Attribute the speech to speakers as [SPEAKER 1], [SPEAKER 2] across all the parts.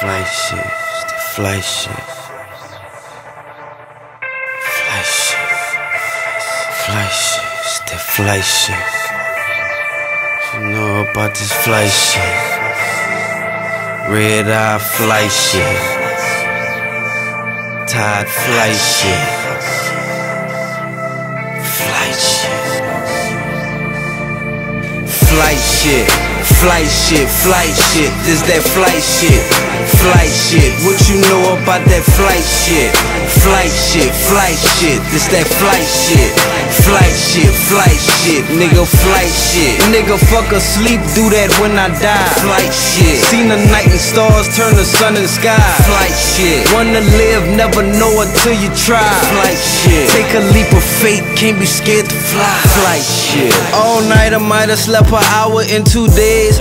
[SPEAKER 1] Flight shit, it's the shit, flight shit, the shit. You know about this flight shit. Red eye flight shit. Tide flight shit. Shit. Flight shit. Flight shit, flight shit, this that flight shit. Flight shit, what you about that flight shit? Flight shit, flight shit, this that flight shit. Flight shit, flight shit, nigga, flight shit. Nigga, fuck asleep, do that when I die. Flight shit, seen the night and stars turn the sun and sky. Flight shit, wanna live, never know until you try. Flight shit, take a leap of faith, can't be scared to fly. Flight shit, all night I might have slept an hour in two days days.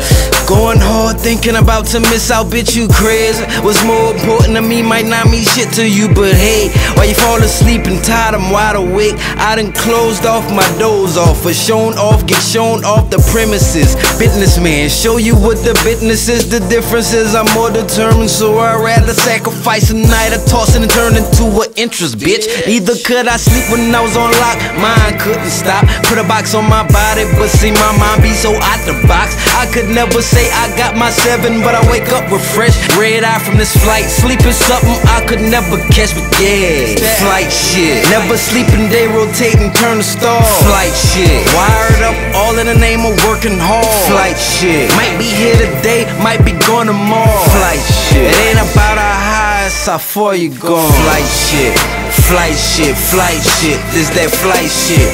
[SPEAKER 1] Going hard, thinking about to miss out, bitch, you crazy. What's more important to me might not mean shit to you, but hey, while you fall asleep and tired, I'm wide awake. I done closed off my doors off, for shown off, get shown off the premises. Businessman, show you what the business is. The difference is I'm more determined, so I'd rather sacrifice a night of tossing and turning to an interest, bitch. Neither could I sleep when I was on lock, mine couldn't stop. Put a box on my body, but see my mind be so out the box. I could never say I got my seven, but I wake up refreshed. Red eye from this flight. Sleep is something I could never catch, but yeah. Flight shit. Never sleeping day, rotating, turn the star. Flight shit. Wired up all in the name of working hard. Flight shit. Might be here today, might be gone tomorrow. Flight shit. It ain't about our highs, how far you gone. Flight shit. Flight shit, flight shit, this that flight shit.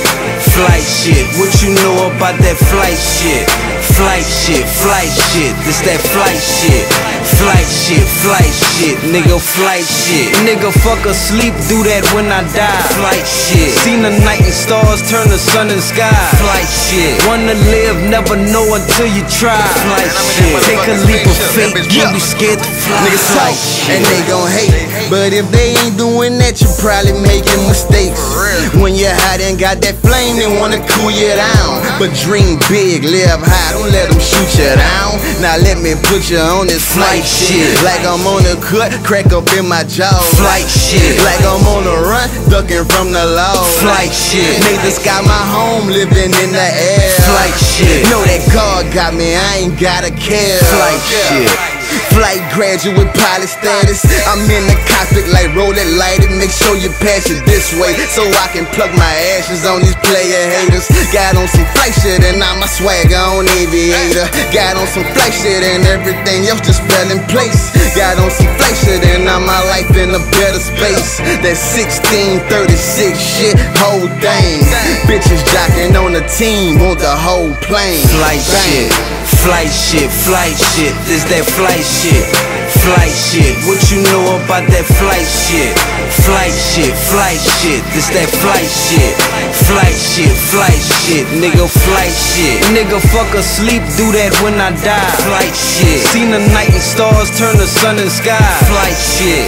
[SPEAKER 1] Flight shit, what you know about that flight shit? Flight shit, flight shit, this that flight shit. Flight shit, flight shit, nigga, flight shit. Nigga, fuck asleep, do that when I die. Flight shit. Seen the night and stars turn to sun and sky. Flight shit. Wanna live, never know until you try. Flight shit. Take a leap of faith, can't be scared to fly.
[SPEAKER 2] Niggas talk and they gon' hate. But if they ain't doing that, you probably making mistakes. When you're hot and got that flame, they wanna cool you down. But dream big, live high, don't let them shoot you down. Now let me put you on this flight shit. Like I'm on a cut, crack up in my jaw.
[SPEAKER 1] Flight shit.
[SPEAKER 2] Like I'm on a run, ducking from the law.
[SPEAKER 1] Flight shit.
[SPEAKER 2] Made the sky my home, living in the air.
[SPEAKER 1] Flight shit.
[SPEAKER 2] Know that God got me, I ain't gotta care.
[SPEAKER 1] Flight shit.
[SPEAKER 2] Flight graduate pilot status. I'm in the cockpit like roll it lighted. Make sure you pass it this way so I can plug my ashes on these player haters. Got on some flight shit and now my swagger on aviator. Got on some flight shit and everything else just in place. Got on some and now my life in a better space. That 1636 shit, whole thing. Bitches jocking on the team, want the whole plane.
[SPEAKER 1] Flight shit, flight shit, flight shit, this that flight shit. Flight shit, what you know about that flight shit? Flight shit, flight shit, this that flight shit. Flight shit, flight shit, nigga, flight shit. Nigga, fuck asleep, do that when I die. Flight shit, seen the night and stars turn the sun and sky. Flight shit.